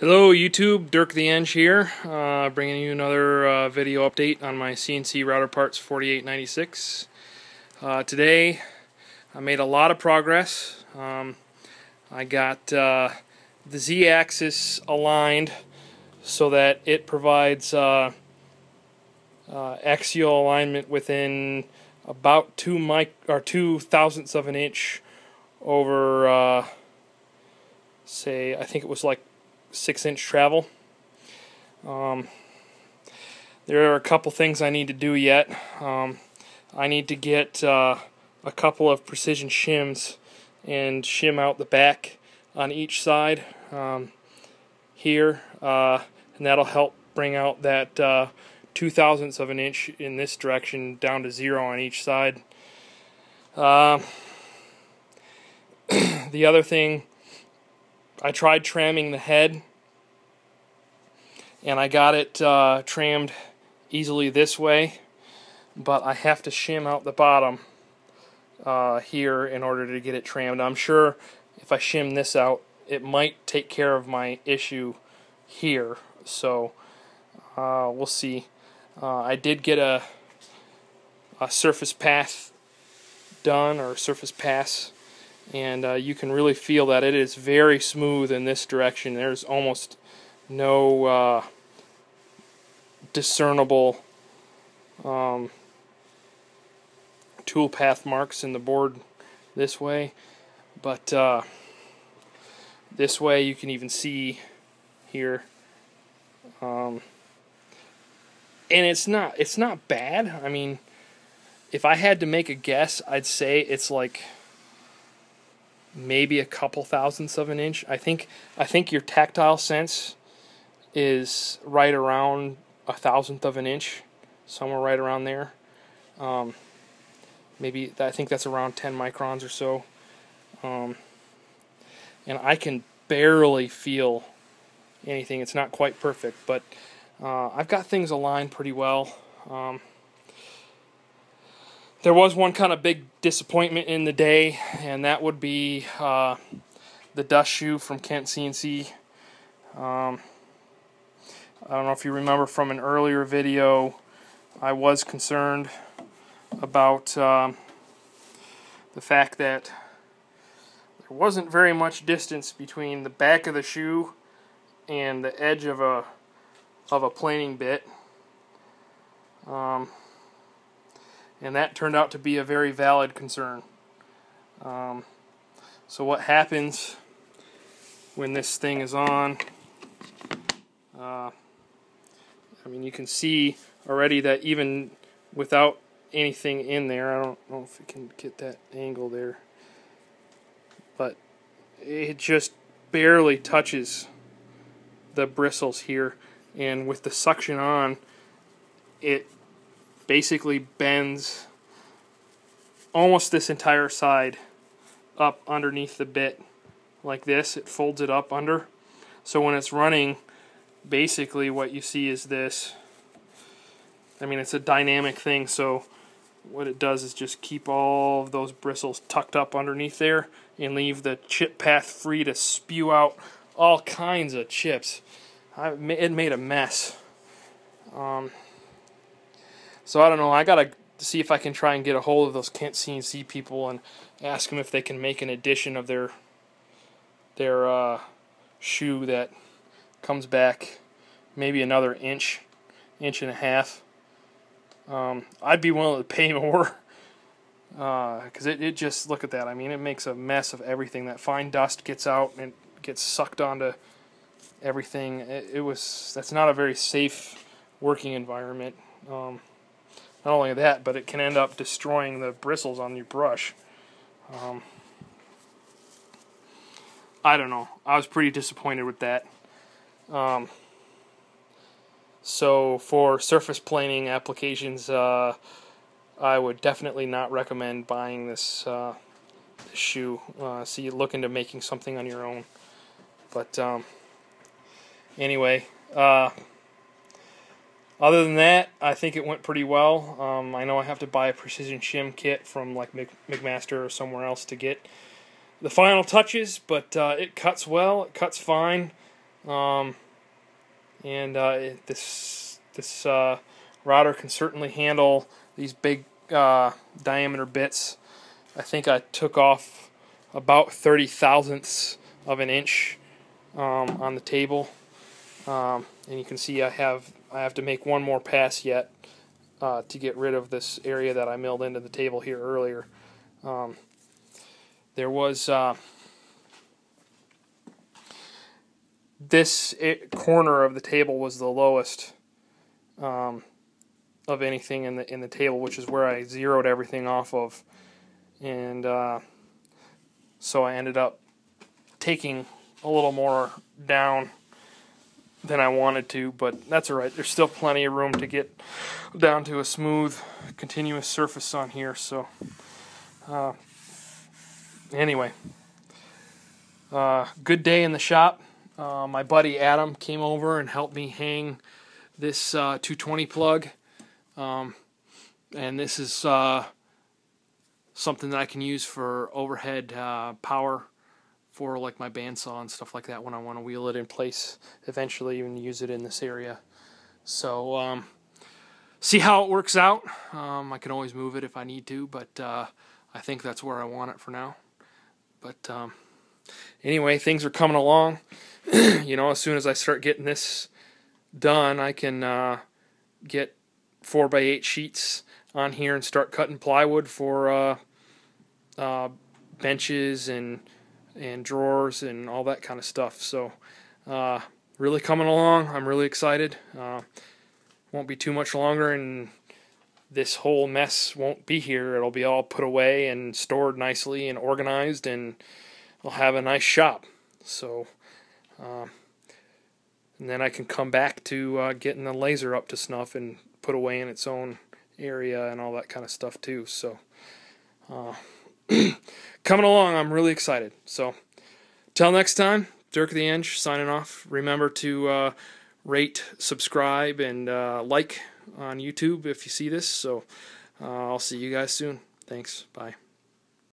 Hello YouTube, Dirk the Eng here, uh, bringing you another uh, video update on my CNC router parts 4896. Uh, today I made a lot of progress. Um, I got uh, the Z-axis aligned so that it provides uh, uh, axial alignment within about two mic or two thousandths of an inch over say I think it was like six inch travel. Um, there are a couple things I need to do yet. Um, I need to get uh, a couple of precision shims and shim out the back on each side um, here, uh, and that'll help bring out that uh, two thousandths of an inch in this direction down to zero on each side. Uh, the other thing I tried tramming the head and I got it uh, trammed easily this way but I have to shim out the bottom uh, here in order to get it trammed. I'm sure if I shim this out it might take care of my issue here so uh, we'll see. Uh, I did get a, a surface path done or surface pass and uh, you can really feel that it is very smooth in this direction. There's almost no uh, discernible um, tool path marks in the board this way, but uh, this way you can even see here. Um, and it's not it's not bad. I mean, if I had to make a guess, I'd say it's like maybe a couple thousandths of an inch. I think I think your tactile sense is right around a thousandth of an inch, somewhere right around there. Um, maybe I think that's around 10 microns or so. Um, and I can barely feel anything. It's not quite perfect, but uh, I've got things aligned pretty well. Um, there was one kind of big disappointment in the day, and that would be uh, the dust shoe from Kent CNC. Um, I don't know if you remember from an earlier video, I was concerned about um, the fact that there wasn't very much distance between the back of the shoe and the edge of a of a planing bit. Um, and that turned out to be a very valid concern. Um, so what happens when this thing is on? Uh, I mean, you can see already that even without anything in there, I don't know if you can get that angle there, but it just barely touches the bristles here, and with the suction on, it basically bends almost this entire side up underneath the bit like this. It folds it up under. So when it's running, basically what you see is this. I mean, it's a dynamic thing, so what it does is just keep all of those bristles tucked up underneath there and leave the chip path free to spew out all kinds of chips. I, it made a mess. Um, so I don't know. I gotta see if I can try and get a hold of those Kent CNC people and ask them if they can make an edition of their their uh, shoe that comes back maybe another inch, inch and a half. Um, I'd be willing to pay more because uh, it, it just look at that. I mean, it makes a mess of everything. That fine dust gets out and gets sucked onto everything. It, it was that's not a very safe working environment. Um, not only that, but it can end up destroying the bristles on your brush. Um, I don't know. I was pretty disappointed with that. Um, so for surface planing applications, uh, I would definitely not recommend buying this, uh, this shoe. Uh, so you look into making something on your own. But um, anyway, uh, other than that, I think it went pretty well. Um, I know I have to buy a precision shim kit from like McMaster or somewhere else to get the final touches, but uh, it cuts well. It cuts fine. Um, and uh, this this uh, router can certainly handle these big uh, diameter bits. I think I took off about 30 thousandths of an inch um, on the table. Um, and you can see I have I have to make one more pass yet uh, to get rid of this area that I milled into the table here earlier. Um, there was uh, this it, corner of the table was the lowest um, of anything in the in the table, which is where I zeroed everything off of, and uh, so I ended up taking a little more down than I wanted to, but that's alright. There's still plenty of room to get down to a smooth, continuous surface on here. So, uh, anyway, uh, good day in the shop. Uh, my buddy Adam came over and helped me hang this uh, 220 plug, um, and this is uh, something that I can use for overhead uh, power for like my bandsaw and stuff like that when I want to wheel it in place eventually and use it in this area. So um, see how it works out. Um, I can always move it if I need to, but uh, I think that's where I want it for now. But um, anyway, things are coming along. you know, as soon as I start getting this done, I can uh, get four by eight sheets on here and start cutting plywood for uh, uh benches and and drawers and all that kind of stuff. So, uh, really coming along. I'm really excited. Uh, won't be too much longer, and this whole mess won't be here. It'll be all put away and stored nicely and organized, and I'll have a nice shop. So, uh, and then I can come back to uh, getting the laser up to snuff and put away in its own area and all that kind of stuff too. So. Coming along. I'm really excited. So, till next time, Dirk the Eng signing off. Remember to uh, rate, subscribe, and uh, like on YouTube if you see this. So, uh, I'll see you guys soon. Thanks. Bye.